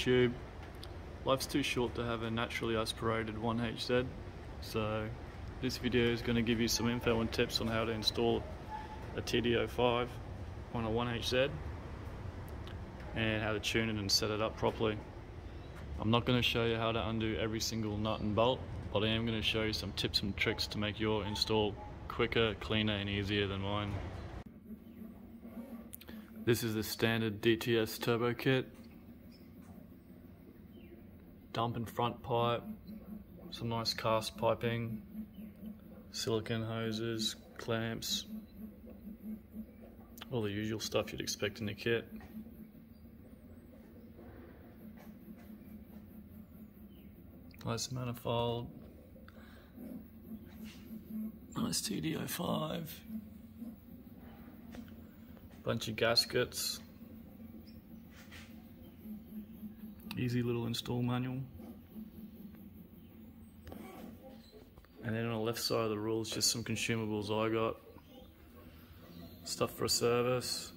YouTube, life's too short to have a naturally aspirated 1HZ, so this video is going to give you some info and tips on how to install a TD05 on a 1HZ and how to tune it and set it up properly. I'm not going to show you how to undo every single nut and bolt, but I am going to show you some tips and tricks to make your install quicker, cleaner and easier than mine. This is the standard DTS turbo kit. Dump and front pipe, some nice cast piping, silicone hoses, clamps, all the usual stuff you'd expect in a kit. Nice manifold, nice TD05, bunch of gaskets, easy little install manual. And then on the left side of the rules, just some consumables I got. Stuff for a service.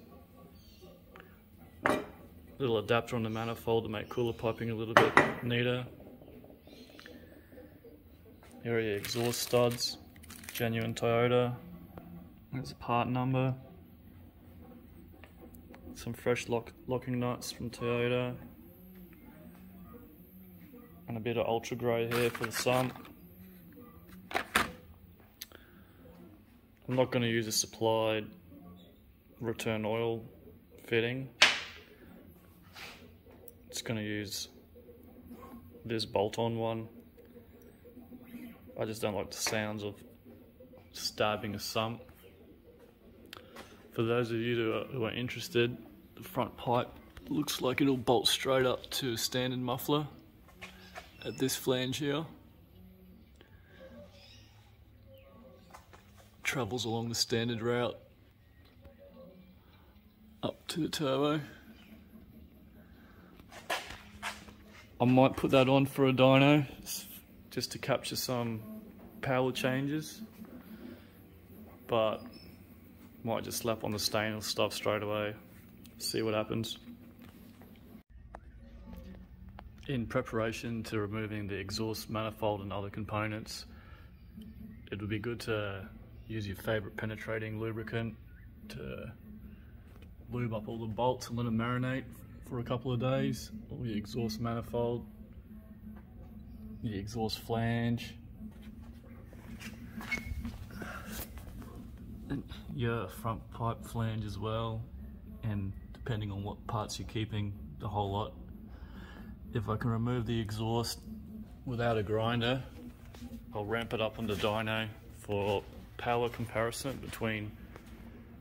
Little adapter on the manifold to make cooler piping a little bit neater. Here are your exhaust studs. Genuine Toyota. There's a part number. Some fresh lock locking nuts from Toyota. And a bit of ultra grey here for the sump. I'm not going to use a supplied return oil fitting. It's going to use this bolt-on one. I just don't like the sounds of stabbing a sump. For those of you who are, who are interested, the front pipe looks like it'll bolt straight up to a standard muffler at this flange here. travels along the standard route up to the turbo. I might put that on for a dyno just to capture some power changes but might just slap on the stainless stuff straight away see what happens. In preparation to removing the exhaust manifold and other components it would be good to use your favorite penetrating lubricant to lube up all the bolts and let them marinate for a couple of days. All your exhaust manifold, the exhaust flange, and your front pipe flange as well. And depending on what parts you're keeping, the whole lot. If I can remove the exhaust without a grinder, I'll ramp it up on the dyno for power comparison between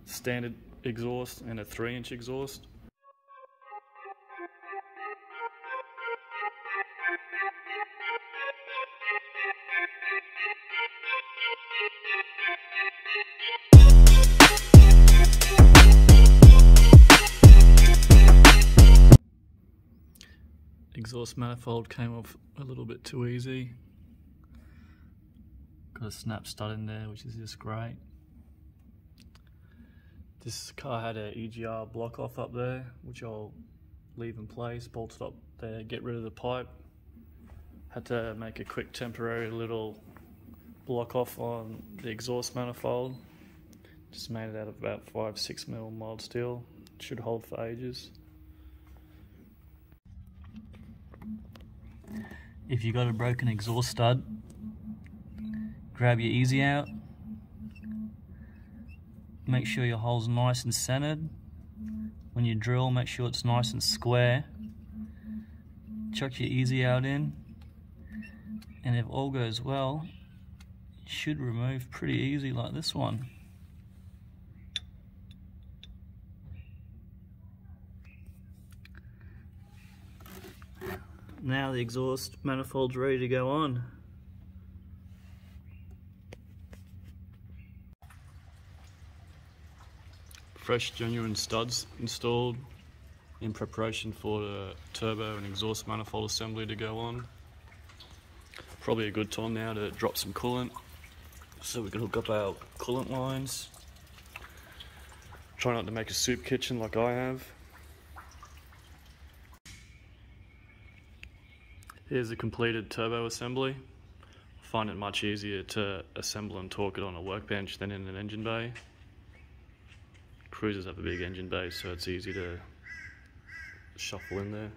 standard exhaust and a 3 inch exhaust. Exhaust manifold came off a little bit too easy got a snap stud in there, which is just great. This car had an EGR block off up there, which I'll leave in place, bolted up there, get rid of the pipe. Had to make a quick temporary little block off on the exhaust manifold. Just made it out of about 5 6 mil mild steel. Should hold for ages. If you got a broken exhaust stud, grab your easy out. Make sure your hole's nice and centered. When you drill make sure it's nice and square. Chuck your easy out in. And if all goes well you should remove pretty easy like this one now the exhaust manifold's ready to go on fresh genuine studs installed in preparation for the turbo and exhaust manifold assembly to go on. Probably a good time now to drop some coolant so we can hook up our coolant lines. Try not to make a soup kitchen like I have. Here's a completed turbo assembly. I find it much easier to assemble and torque it on a workbench than in an engine bay. Cruisers have a big engine bay so it's easy to shuffle in there.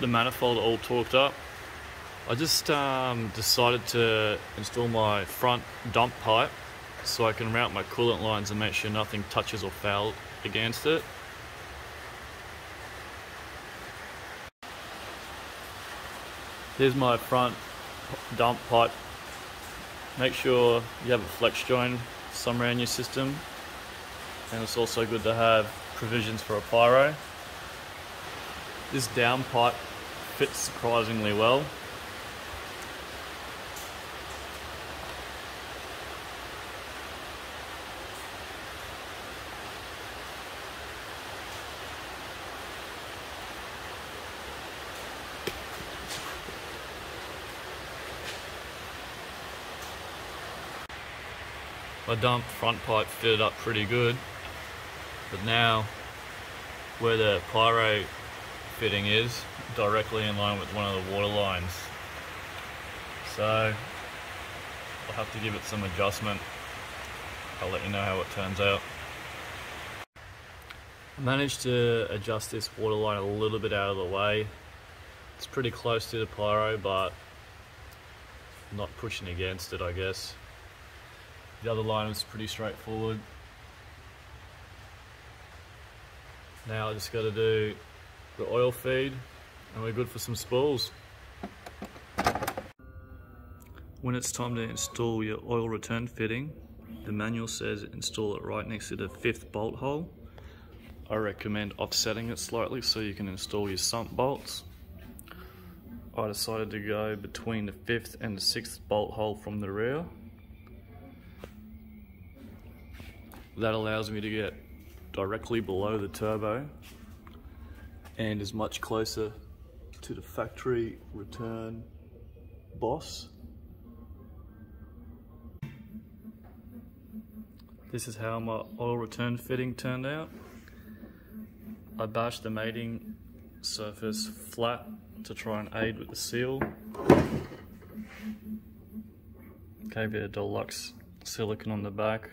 Got the manifold all torqued up. I just um, decided to install my front dump pipe so I can route my coolant lines and make sure nothing touches or foul against it. Here's my front dump pipe. Make sure you have a flex joint somewhere in your system and it's also good to have provisions for a pyro. This down pipe fits surprisingly well. My dump front pipe fitted up pretty good, but now where the pyro fitting is directly in line with one of the water lines. So I'll have to give it some adjustment. I'll let you know how it turns out. I managed to adjust this water line a little bit out of the way. It's pretty close to the pyro, but not pushing against it, I guess. The other line was pretty straightforward. Now I just got to do the oil feed and we're good for some spools. When it's time to install your oil return fitting, the manual says install it right next to the fifth bolt hole. I recommend offsetting it slightly so you can install your sump bolts. I decided to go between the fifth and the sixth bolt hole from the rear. That allows me to get directly below the turbo and is much closer to the factory return boss. This is how my oil return fitting turned out. I bashed the mating surface flat to try and aid with the seal. Gave it a deluxe silicon on the back.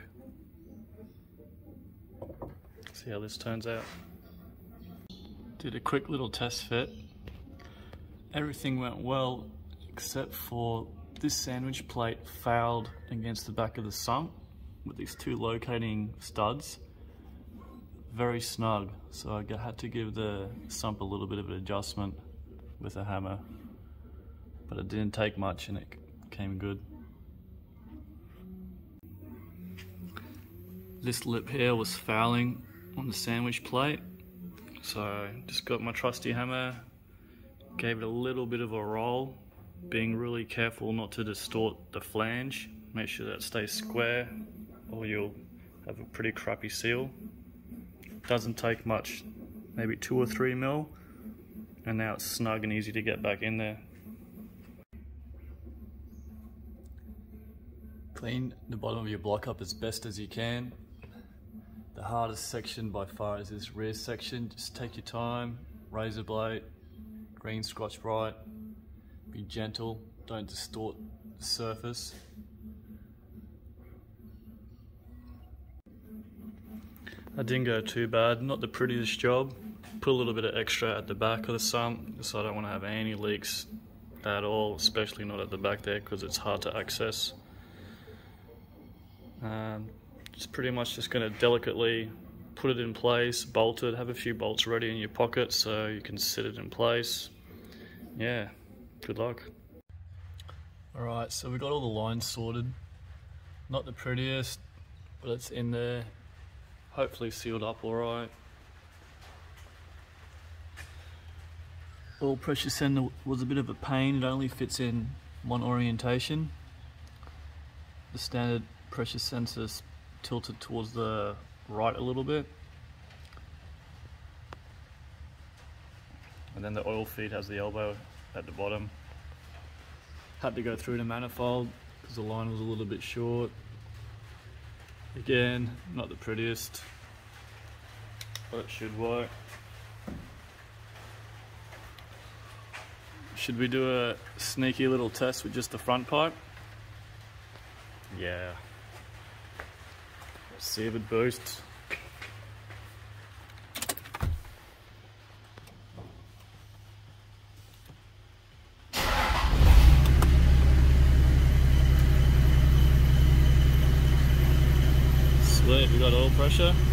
See how this turns out. Did a quick little test fit. Everything went well except for this sandwich plate fouled against the back of the sump with these two locating studs. Very snug, so I had to give the sump a little bit of an adjustment with a hammer. But it didn't take much and it came good. This lip here was fouling on the sandwich plate so just got my trusty hammer, gave it a little bit of a roll, being really careful not to distort the flange. Make sure that stays square or you'll have a pretty crappy seal. Doesn't take much, maybe two or three mil, and now it's snug and easy to get back in there. Clean the bottom of your block up as best as you can the hardest section by far is this rear section. Just take your time, razor blade, green Scotch-Brite, be gentle, don't distort the surface. I didn't go too bad, not the prettiest job. Put a little bit of extra at the back of the sump, so I don't want to have any leaks at all, especially not at the back there because it's hard to access. Um, it's pretty much just going to delicately put it in place, bolt it, have a few bolts ready in your pocket so you can sit it in place yeah, good luck. All right, so we got all the lines sorted. Not the prettiest, but it's in there. Hopefully sealed up all right. Oil pressure sender was a bit of a pain. It only fits in one orientation. The standard pressure sensor's tilted towards the right a little bit. And then the oil feed has the elbow at the bottom. Had to go through the manifold because the line was a little bit short. Again, not the prettiest, but it should work. Should we do a sneaky little test with just the front pipe? Yeah. Let's see if it boosts. Sweet, we got oil pressure.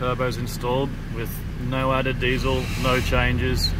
Turbo's installed with no added diesel, no changes.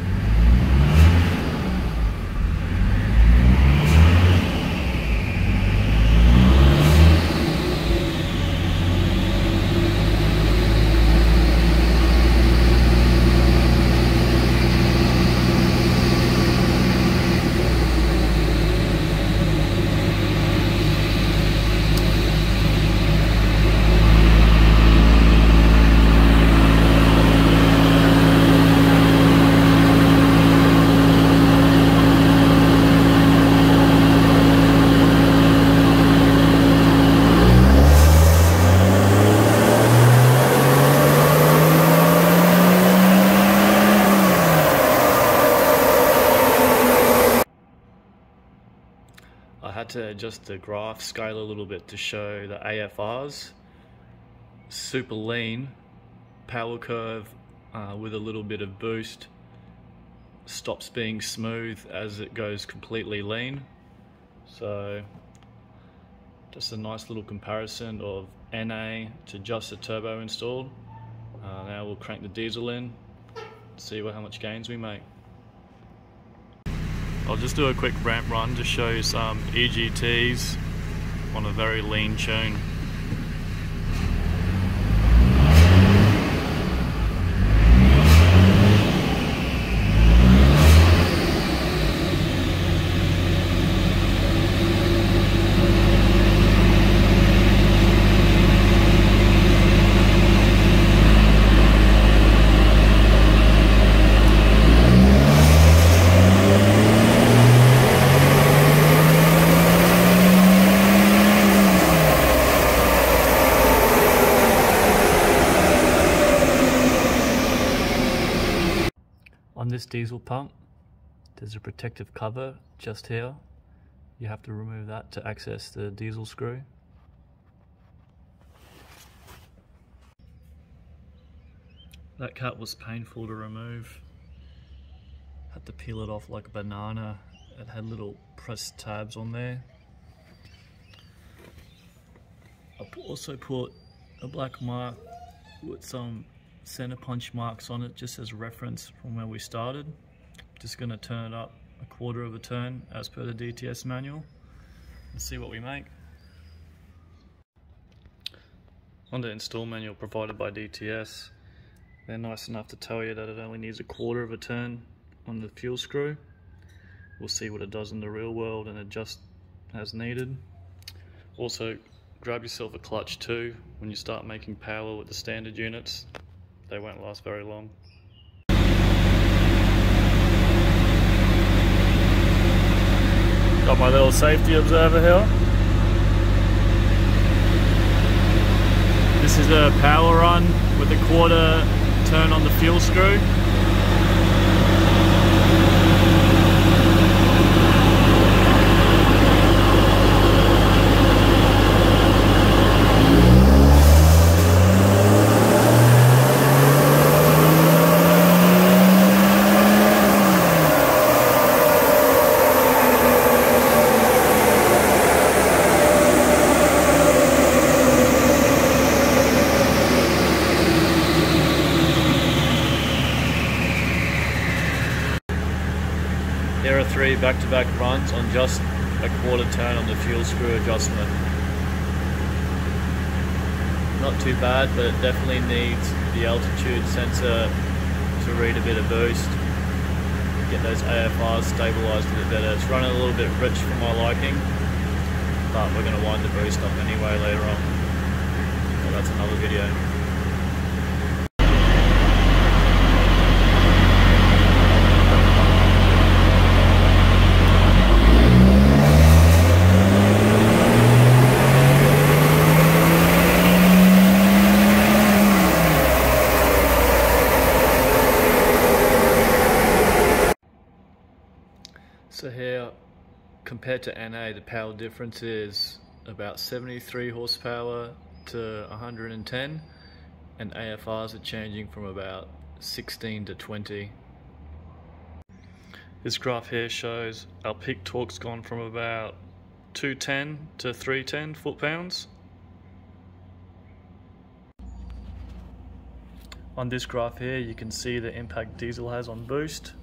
To adjust the graph scale a little bit to show the AFRs. Super lean, power curve uh, with a little bit of boost. Stops being smooth as it goes completely lean. So just a nice little comparison of NA to just a turbo installed. Uh, now we'll crank the diesel in, see how much gains we make. I'll just do a quick ramp run to show you some EGTs on a very lean tune. Diesel pump, there's a protective cover just here. You have to remove that to access the diesel screw. That cut was painful to remove. Had to peel it off like a banana. It had little pressed tabs on there. I also put a black mark with some center punch marks on it just as reference from where we started. Just gonna turn it up a quarter of a turn as per the DTS manual and see what we make. On the install manual provided by DTS, they're nice enough to tell you that it only needs a quarter of a turn on the fuel screw. We'll see what it does in the real world and adjust as needed. Also, grab yourself a clutch too when you start making power with the standard units. They won't last very long. Got my little safety observer here. This is a power run with a quarter turn on the fuel screw. There are three back-to-back -back runs on just a quarter turn on the fuel screw adjustment. Not too bad, but it definitely needs the altitude sensor to read a bit of boost. Get those AFRs stabilized a bit better. It's running a little bit rich for my liking, but we're going to wind the boost up anyway later on. That's another video. So here, compared to NA, the power difference is about 73 horsepower to 110, and AFRs are changing from about 16 to 20. This graph here shows our peak torque's gone from about 210 to 310 foot-pounds. On this graph here, you can see the impact diesel has on boost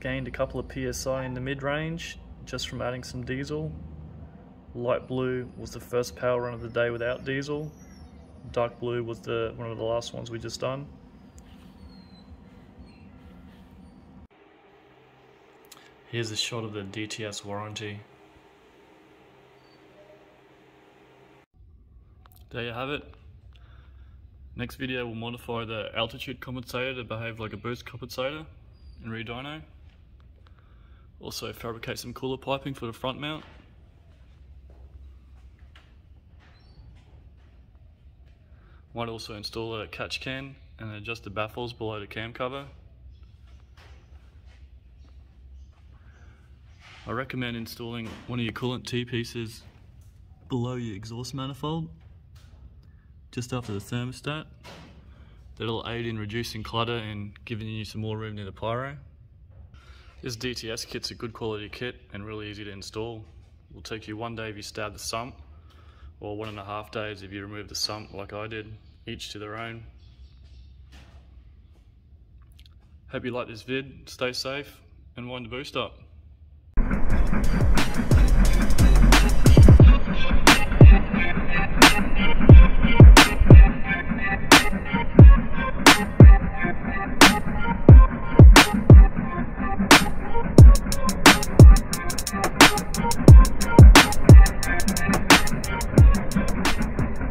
gained a couple of PSI in the mid-range just from adding some diesel. Light blue was the first power run of the day without diesel. Dark blue was the one of the last ones we just done. Here's a shot of the DTS warranty. There you have it. Next video we'll modify the altitude compensator to behave like a boost compensator in redyno. Also fabricate some cooler piping for the front mount. Might also install a catch can and adjust the baffles below the cam cover. I recommend installing one of your coolant T-pieces below your exhaust manifold, just after the thermostat. That'll aid in reducing clutter and giving you some more room near the pyro. This DTS kit's a good quality kit and really easy to install. It will take you one day if you stab the sump, or one and a half days if you remove the sump like I did, each to their own. Hope you like this vid, stay safe, and wind the boost up.